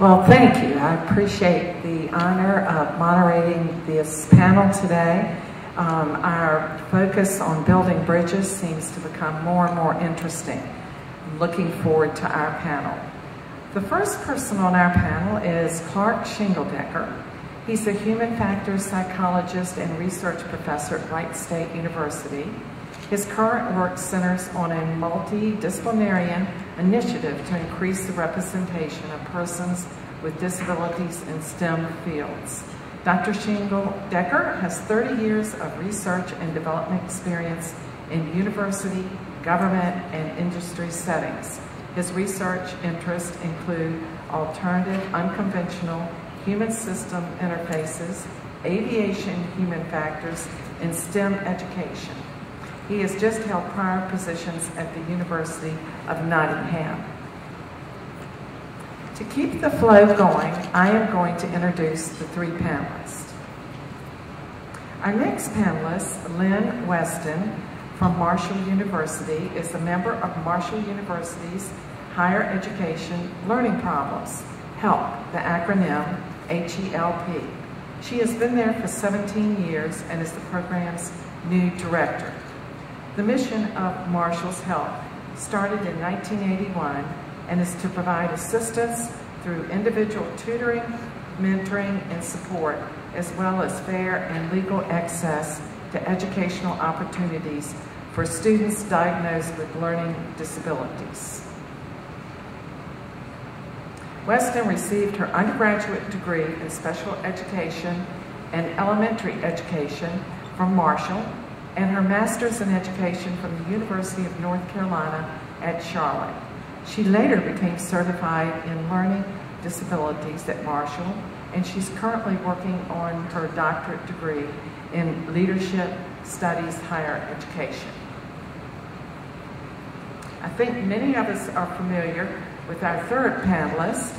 Well, thank you. I appreciate the honor of moderating this panel today. Um, our focus on building bridges seems to become more and more interesting. I'm looking forward to our panel. The first person on our panel is Clark Shingledecker. He's a human factors psychologist and research professor at Wright State University. His current work centers on a multidisciplinary initiative to increase the representation of persons with disabilities in STEM fields. Dr. Shingle Decker has 30 years of research and development experience in university, government, and industry settings. His research interests include alternative, unconventional, human system interfaces, aviation human factors, and STEM education. He has just held prior positions at the University of Nottingham. To keep the flow going, I am going to introduce the three panelists. Our next panelist, Lynn Weston from Marshall University, is a member of Marshall University's Higher Education Learning Problems, HELP, the acronym H-E-L-P. She has been there for 17 years and is the program's new director. The mission of Marshall's HELP started in 1981 and is to provide assistance through individual tutoring, mentoring, and support, as well as fair and legal access to educational opportunities for students diagnosed with learning disabilities. Weston received her undergraduate degree in special education and elementary education from Marshall and her master's in education from the University of North Carolina at Charlotte. She later became certified in learning disabilities at Marshall, and she's currently working on her doctorate degree in leadership studies higher education. I think many of us are familiar with our third panelist,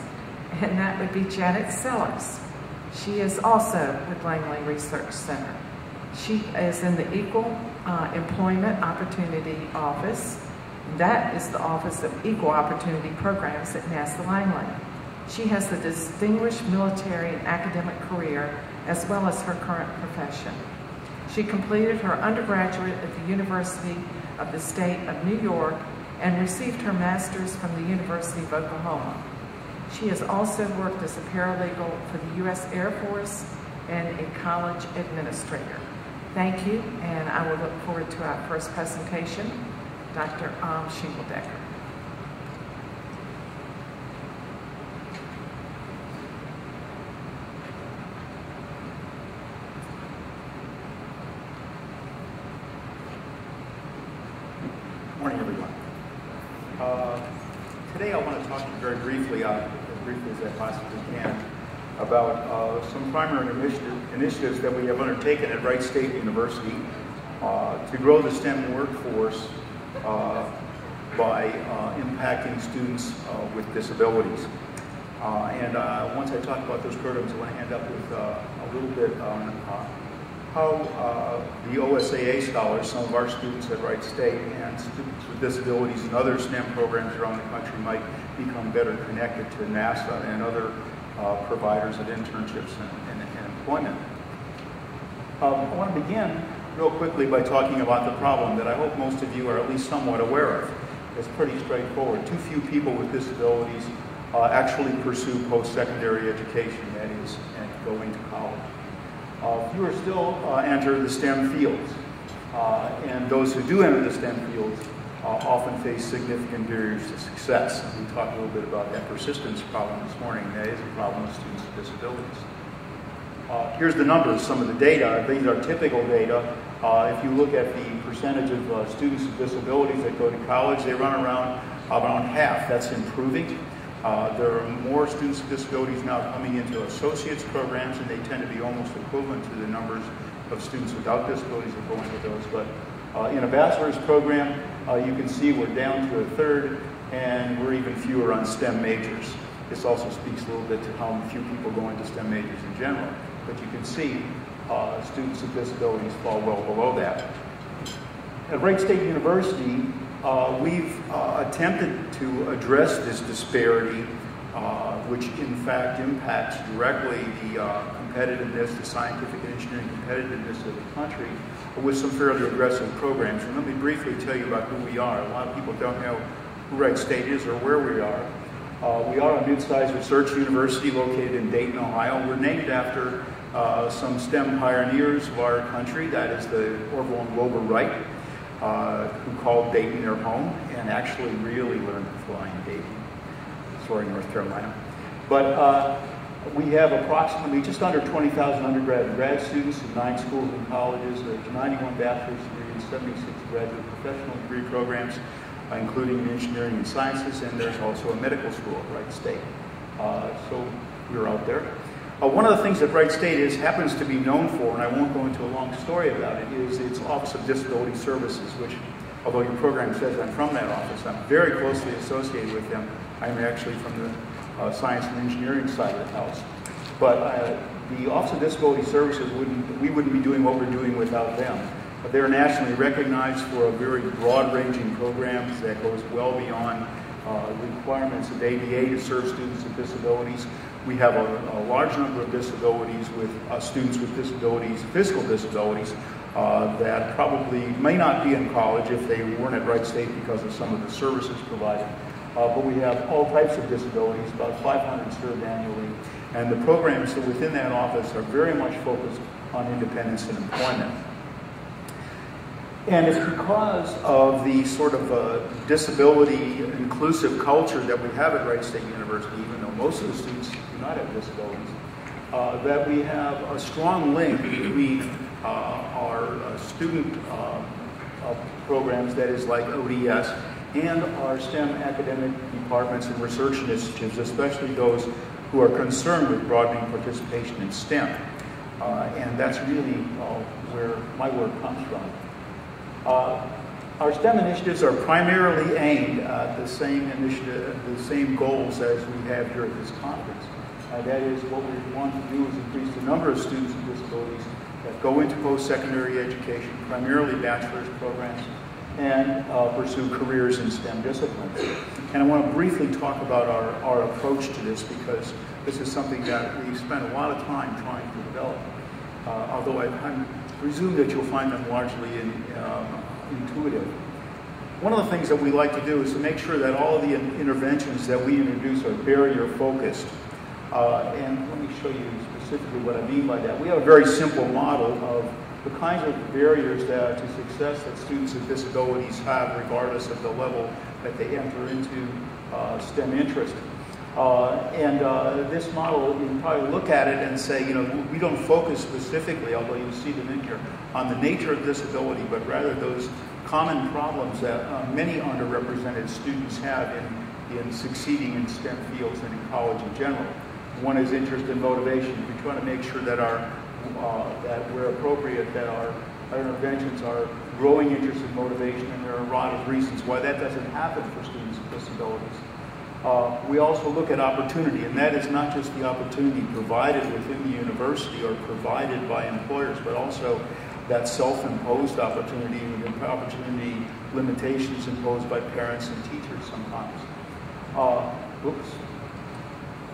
and that would be Janet Sellers. She is also with Langley Research Center. She is in the Equal uh, Employment Opportunity Office. That is the Office of Equal Opportunity Programs at NASA Langley. She has a distinguished military and academic career as well as her current profession. She completed her undergraduate at the University of the State of New York and received her master's from the University of Oklahoma. She has also worked as a paralegal for the U.S. Air Force and a college administrator. Thank you, and I will look forward to our first presentation, Dr. Um, Shingledecker. Morning, everyone. Uh, today I want to talk to you very briefly, uh, as briefly as I possibly can, about uh, some primary initiative, initiatives that we have undertaken at Wright State University uh, to grow the STEM workforce uh, by uh, impacting students uh, with disabilities. Uh, and once I talk about those programs, I want to end up with a little bit on how the OSAA scholars, some of our students at Wright State, and students with disabilities and other STEM programs around the country might become better connected to NASA and other providers of internships and, and employment. Um, I want to begin real quickly by talking about the problem that I hope most of you are at least somewhat aware of. It's pretty straightforward. Too few people with disabilities uh, actually pursue post-secondary education, that is, and go into college. Uh, fewer still uh, enter the STEM fields, uh, and those who do enter the STEM fields uh, often face significant barriers to success. We talked a little bit about that persistence problem this morning. That is a problem with students with disabilities. Uh, here's the numbers, some of the data. These are typical data. Uh, if you look at the percentage of uh, students with disabilities that go to college, they run around around half. That's improving. Uh, there are more students with disabilities now coming into associates programs, and they tend to be almost equivalent to the numbers of students without disabilities that go into those. But uh, in a bachelor's program, uh, you can see we're down to a third, and we're even fewer on STEM majors. This also speaks a little bit to how few people go into STEM majors in general. But you can see uh, students with disabilities fall well below that. At Wright State University, uh, we've uh, attempted to address this disparity uh, which in fact impacts directly the uh, competitiveness, the scientific and engineering competitiveness of the country with some fairly aggressive programs. And let me briefly tell you about who we are. A lot of people don't know who Wright State is or where we are. Uh, we are a mid-sized research university located in Dayton, Ohio. We're named after uh, some STEM pioneers of our country. That is the Orville and Wilbur Wright, uh, who called Dayton their home and actually really learned to fly in Dayton, sorry, North Carolina. But uh, we have approximately just under 20,000 undergrad and grad students in nine schools and colleges. There's 91 bachelor's degrees, 76 graduate professional degree programs, including in engineering and sciences, and there's also a medical school at Wright State. Uh, so we're out there. Uh, one of the things that Wright State is happens to be known for, and I won't go into a long story about it, is its Office of Disability Services, which, although your program says I'm from that office, I'm very closely associated with them. I'm actually from the uh, science and engineering side of the house. But uh, the Office of Disability Services wouldn't, we wouldn't be doing what we're doing without them. They're nationally recognized for a very broad-ranging program that goes well beyond uh, requirements of ADA to serve students with disabilities. We have a, a large number of disabilities with uh, students with disabilities, physical disabilities, uh, that probably may not be in college if they weren't at Wright State because of some of the services provided. Uh, but we have all types of disabilities, about 500 served annually. And the programs within that office are very much focused on independence and employment. And it's because of the sort of uh, disability inclusive culture that we have at Wright State University, even though most of the students do not have disabilities, uh, that we have a strong link between uh, our uh, student uh, programs, that is like ODS, and our STEM academic departments and research initiatives, especially those who are concerned with broadening participation in STEM. And that's really where my work comes from. Uh, our STEM initiatives are primarily aimed at the same initiative, the same goals as we have here at this conference. Uh, that is, what we want to do is increase the number of students with disabilities that go into post-secondary education, primarily bachelor's programs, and uh, pursue careers in STEM disciplines. And I want to briefly talk about our, our approach to this because this is something that we've spent a lot of time trying to develop. Uh, although I, I, presume that you'll find them largely in, um, intuitive. One of the things that we like to do is to make sure that all of the interventions that we introduce are barrier focused. Uh, and let me show you specifically what I mean by that. We have a very simple model of the kinds of barriers that, to success that students with disabilities have regardless of the level that they enter into uh, STEM interest. Uh, and uh, this model, you can probably look at it and say, you know, we don't focus specifically, although you see them in here, on the nature of disability, but rather those common problems that uh, many underrepresented students have in, in succeeding in STEM fields and in college in general. One is interest and motivation. We try to make sure that our uh, that where appropriate, that our, our interventions are growing interest and motivation, and there are a lot of reasons why that doesn't happen for students with disabilities. Uh, we also look at opportunity, and that is not just the opportunity provided within the university or provided by employers, but also that self-imposed opportunity, and the opportunity limitations imposed by parents and teachers sometimes. Uh, oops.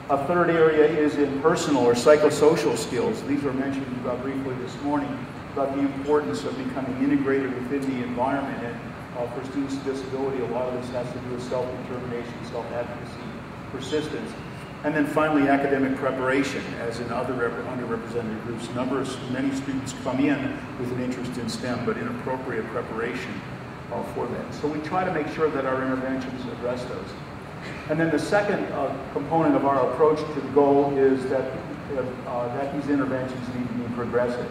A third area is in personal or psychosocial skills. These were mentioned uh, briefly this morning about the importance of becoming integrated within the environment. And uh, for students with disability, a lot of this has to do with self-determination, self-advocacy, persistence. And then finally, academic preparation, as in other underrepresented groups. Numbers, many students come in with an interest in STEM, but inappropriate preparation uh, for that. So we try to make sure that our interventions address those. And then the second uh, component of our approach to the goal is that, uh, that these interventions need to be progressive.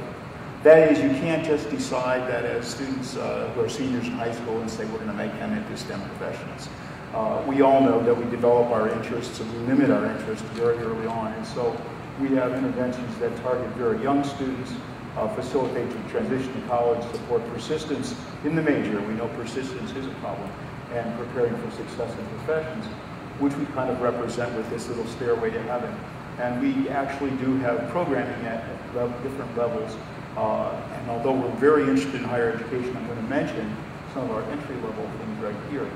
That is, you can't just decide that as students uh, who are seniors in high school and say we're going to make them into STEM professionals. Uh, we all know that we develop our interests and we limit our interests very early on. And so we have interventions that target very young students, uh, facilitate the transition to college, support persistence in the major. We know persistence is a problem, and preparing for success in professions which we kind of represent with this little stairway to heaven. And we actually do have programming at different levels. Uh, and although we're very interested in higher education, I'm going to mention some of our entry level things right here.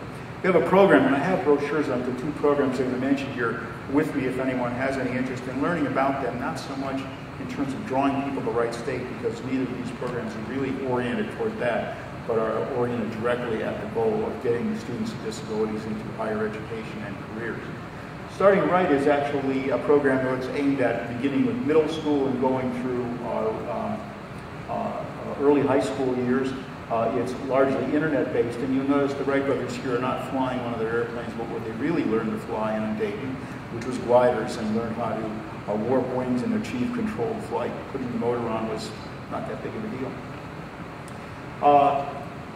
We have a program, and I have brochures on the two programs I'm going to mention here. with me if anyone has any interest in learning about them, not so much in terms of drawing people to Wright State, because neither of these programs are really oriented toward that, but are oriented directly at the goal of getting the students with disabilities into higher education and careers. Starting Right is actually a program that's aimed at beginning with middle school and going through our uh, early high school years. Uh, it's largely internet-based, and you'll notice the Wright brothers here are not flying one of their airplanes, but what they really learned to fly in Dayton, which was gliders, and learned how to uh, warp wings and achieve controlled flight. Putting the motor on was not that big of a deal. Uh,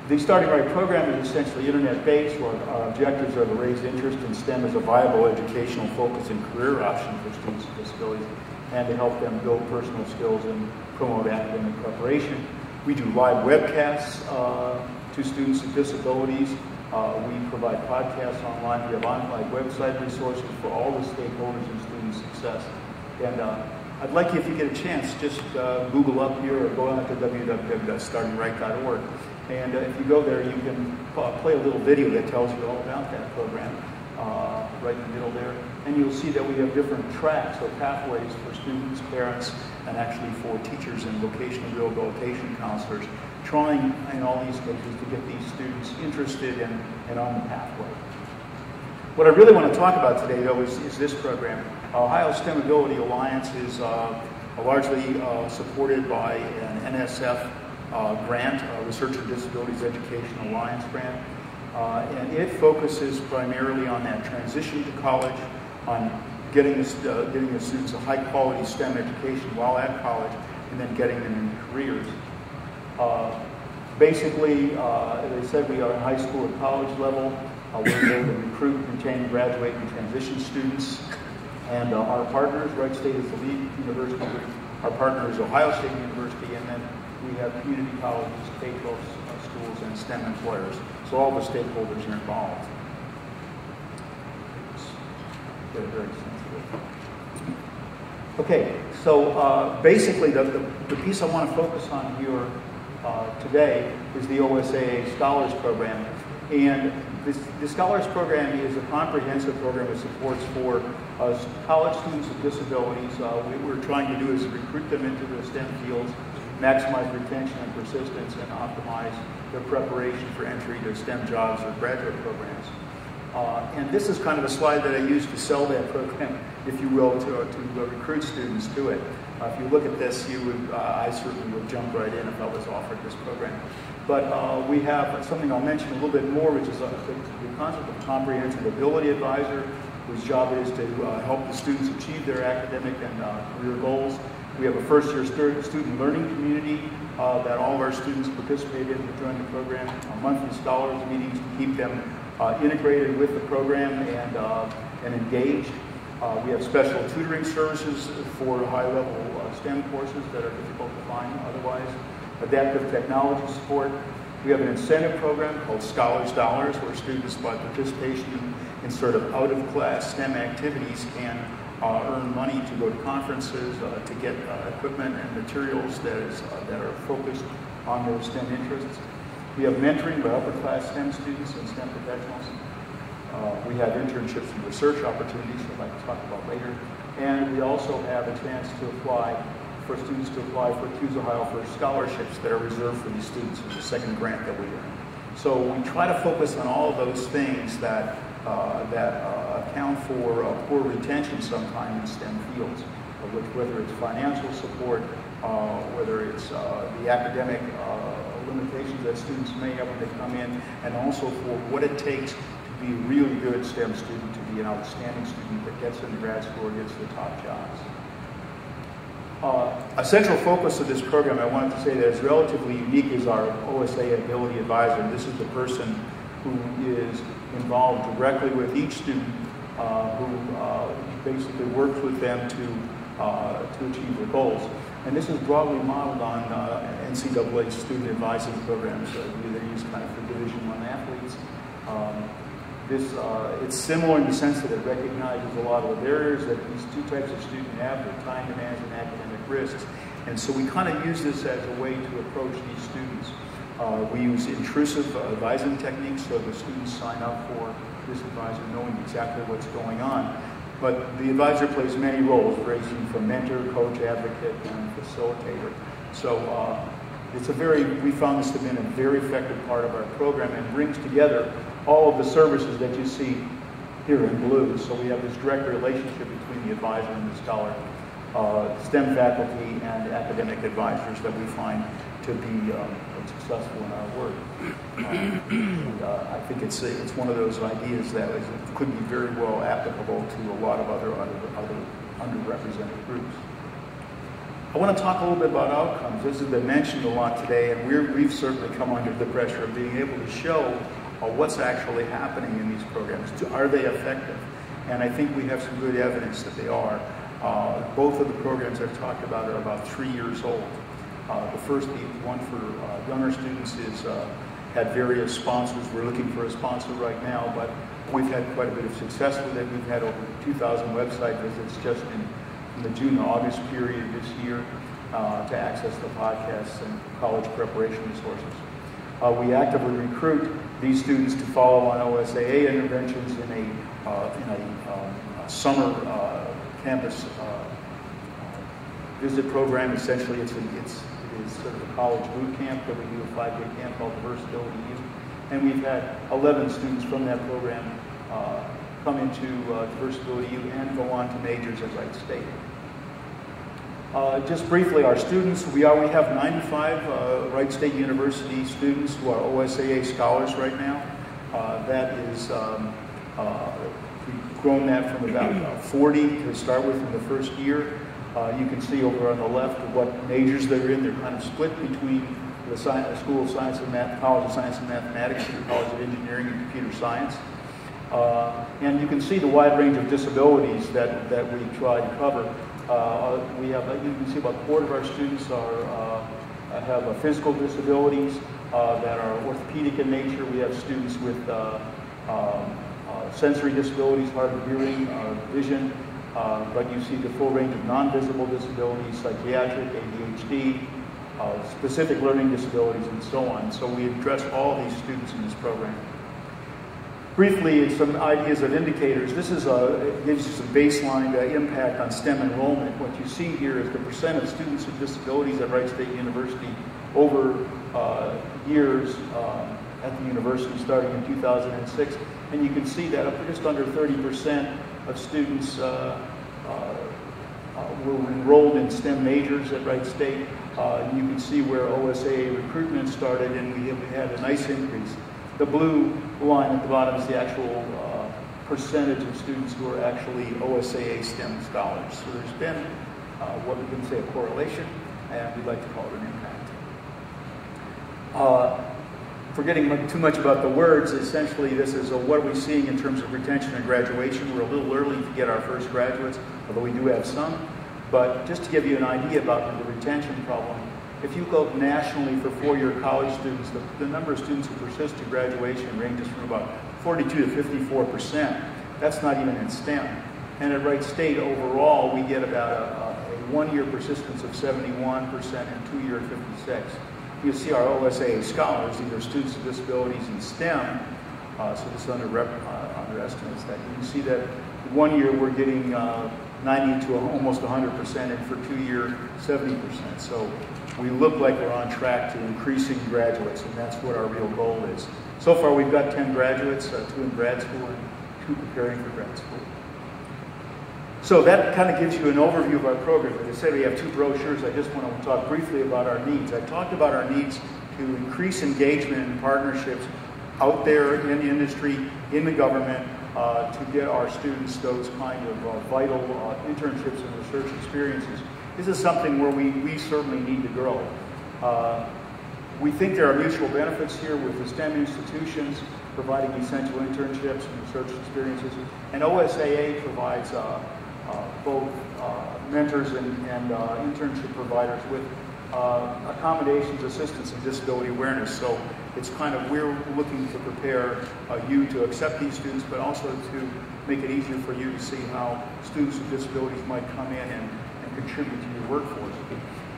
the Starting Right program is essentially internet-based, where our objectives are to raise interest in STEM as a viable educational focus and career option for students with disabilities, and to help them build personal skills and promote academic preparation. We do live webcasts uh, to students with disabilities. Uh, we provide podcasts online. We have online website resources for all the stakeholders in student success. And uh, I'd like you, if you get a chance, just uh, Google up here or go out to www.startingright.org. And uh, if you go there, you can uh, play a little video that tells you all about that program right in the middle there. And you'll see that we have different tracks or pathways for students, parents, and actually for teachers and vocational rehabilitation counselors, trying in all these cases to get these students interested in and on the pathway. What I really want to talk about today, though, is, is this program. Ohio STEM Ability Alliance is uh, largely uh, supported by an NSF uh, grant, Researcher Disabilities Education Alliance grant. Uh, and it focuses primarily on that transition to college, on getting the, uh, getting the students a high quality STEM education while at college, and then getting them into careers. Uh, basically, uh, as I said, we are in high school and college level. Uh, we're able to recruit, retain, graduate, and transition students. And uh, our partners, Wright State is the lead university. Our partner is Ohio State University, and then we have community colleges, K-12 schools, and STEM employers. So all the stakeholders are involved. Get very sensitive. Okay, so uh, basically the, the, the, piece I want to focus on here uh, today is the OSAA Scholars Program. And this, the Scholars Program is a comprehensive program of supports for uh, college students with disabilities. Uh, what we're trying to do is recruit them into the STEM fields, maximize retention and persistence, and optimize their preparation for entry to STEM jobs or graduate programs. Uh, and this is kind of a slide that I use to sell that program, if you will, to, uh, to uh, recruit students to it. Uh, if you look at this, you would, uh, I certainly would jump right in if I was offered this program. But uh, we have something I'll mention a little bit more, which is the, the concept of comprehensive ability advisor, whose job is to help the students achieve their academic and career goals. We have a first year student learning community uh, that all of our students participate in to join the program, uh, monthly scholars meetings to keep them uh, integrated with the program and, uh, and engaged. Uh, we have special tutoring services for high-level uh, STEM courses that are difficult to find otherwise. Adaptive technology support. We have an incentive program called Scholars Dollars where students, by participation in sort of out-of-class STEM activities, can uh, earn money to go to conferences, uh, to get uh, equipment and materials that, is, uh, that are focused on those STEM interests. We have mentoring by upper class STEM students and STEM professionals. Uh, we have internships and research opportunities that I'd like to talk about later. And we also have a chance to apply for students to apply for CUES Ohio for scholarships that are reserved for these students. It's the second grant that we earn. So we try to focus on all those things that uh, that uh, account for uh, poor retention sometimes in STEM fields, which, whether it's financial support, whether it's the academic that students may have when they come in, and also for what it takes to be a really good STEM student, to be an outstanding student that gets into grad school or gets the top jobs. Uh, a central focus of this program, I wanted to say that is relatively unique, is our OSA Ability Advisor. This is the person who is involved directly with each student uh, who uh, basically works with them to, uh, to achieve their goals. And this is broadly modeled on uh, NCAA student advising programs that they use kind of for Division One athletes. Um, this, uh, it's similar in the sense that it recognizes a lot of the barriers that these two types of students have, the time demands and academic risks. And so we kind of use this as a way to approach these students. Uh, we use intrusive advising techniques so the students sign up for this advisor knowing exactly what's going on. But the advisor plays many roles, ranging from mentor, coach, advocate, and facilitator. So uh, it's a very, we found this to be a very effective part of our program and brings together all of the services that you see here in blue. So we have this direct relationship between the advisor and the scholar, uh, STEM faculty and academic advisors that we find to be um, successful in our work. Um, uh, I think it's, it's one of those ideas that is, could be very well applicable to a lot of other, other, other underrepresented groups. I want to talk a little bit about outcomes. This has been mentioned a lot today, and we have certainly come under the pressure of being able to show uh, what's actually happening in these programs. Are they effective? And I think we have some good evidence that they are. Uh, both of the programs I've talked about are about three years old. Uh, the first, one for uh, younger students, is uh, had various sponsors. We're looking for a sponsor right now, but we've had quite a bit of success with it. We've had over 2,000 website visits just in in the June August period this year uh, to access the podcasts and college preparation resources. Uh, we actively recruit these students to follow on OSAA interventions in a, in a, um, summer campus uh, visit program. Essentially, it's, a, it's it is sort of a college boot camp that we do a five-day camp called Diversibility U. And we've had 11 students from that program uh, come into uh, Diversibility U and go on to majors at Wright State. Uh, just briefly, our students, we, are, we have 95 uh, Wright State University students who are OSAA scholars right now. Uh, that is, um, uh, grown that from about uh, 40 to start with in the first year. Uh, you can see over on the left what majors they're in. They're kind of split between the science, School of Science and Math, College of Science and Mathematics, and the College of Engineering and Computer Science. and you can see the wide range of disabilities that, that we try to cover. Uh, we have, you can see about a quarter of our students are, uh, have physical disabilities uh, that are orthopedic in nature. We have students with um, sensory disabilities, hard of hearing, vision, but you see the full range of non-visible disabilities, psychiatric, ADHD, uh, specific learning disabilities, and so on. So we address all these students in this program briefly, some ideas of indicators. This is a, gives you some baseline uh, impact on STEM enrollment. What you see here is the percent of students with disabilities at Wright State University over uh, years uh, at the university starting in 2006. And you can see that just under 30% of students uh, uh, uh, were enrolled in STEM majors at Wright State. you can see where OSAA recruitment started, and we have had a nice increase. The blue line at the bottom is the actual uh, percentage of students who are actually OSAA STEM scholars. So there's been uh, what we can say a correlation, and we'd like to call it an impact. Uh, forgetting too much about the words, essentially this is a, what are we seeing in terms of retention and graduation. We're a little early to get our first graduates, although we do have some. But just to give you an idea about the retention problem, if you go nationally for four-year college students, the, the, number of students who persist to graduation ranges from about 42 to 54 percent. That's not even in STEM. And at Wright State, overall, we get about a, a one-year persistence of 71 percent and two-year 56. You see our OSAA scholars, these are students with disabilities in STEM, uh, so this under, uh, underestimates that. You can see that one year we're getting uh, 90 to almost 100 percent, and for two year, 70 percent. So we look like we're on track to increasing graduates, and that's what our real goal is. So far, we've got 10 graduates, uh, two in grad school and two preparing for grad school. So that kind of gives you an overview of our program. As I said, we have two brochures. I just want to talk briefly about our needs. I talked about our needs to increase engagement and partnerships out there in the industry, in the government, uh, to get our students those kind of uh, vital uh, internships and research experiences this is something where we, we certainly need to grow. Uh, we think there are mutual benefits here with the STEM institutions providing essential internships and research experiences. And OSAA provides uh, both uh, mentors and, and uh, internship providers with uh, accommodations, assistance, and disability awareness. So it's kind of, we're looking to prepare you to accept these students, but also to make it easier for you to see how students with disabilities might come in and contribute to your workforce.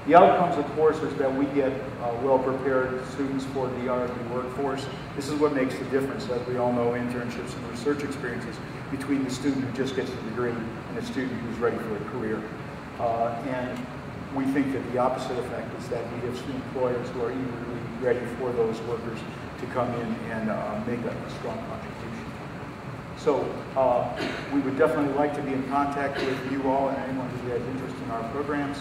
The outcomes, of course, is that we get uh, well-prepared students for the R&D workforce. This is what makes the difference, as we all know, internships and research experiences. Between the student who just gets a degree and the student who's ready for a career. Uh, and we think that the opposite effect is that we have employers who are eagerly ready for those workers to come in and uh, make a strong contribution. So uh, we would definitely like to be in contact with you all and anyone who has interest in our programs.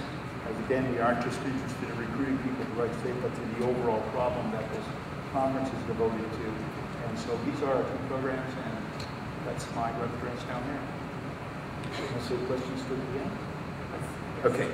As again, we aren't just interested in recruiting people to Wright State, but to the overall problem that this conference is devoted to. And so these are our two programs, and that's my web address down there. Any questions for the end? Okay.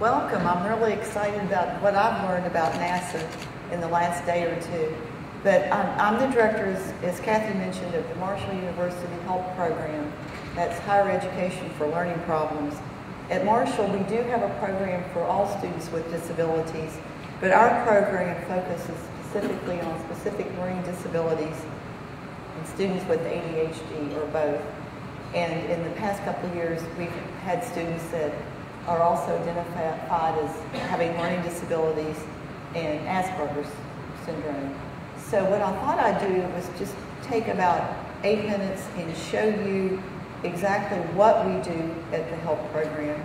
Welcome. I'm really excited about what I've learned about NASA in the last day or two. But I'm, I'm the director, as, as Kathy mentioned, of the Marshall University Help Program. That's higher education for learning problems. At Marshall, we do have a program for all students with disabilities, but our program focuses specifically on specific learning disabilities and students with ADHD or both. And in the past couple of years, we've had students that are also identified as having learning disabilities and Asperger's syndrome. So what I thought I'd do was just take about eight minutes and show you exactly what we do at the HELP program.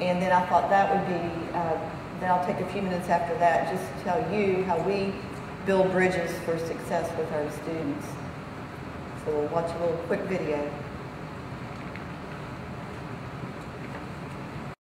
And then I thought that would be, uh, then I'll take a few minutes after that just to tell you how we build bridges for success with our students. So we'll watch a little quick video.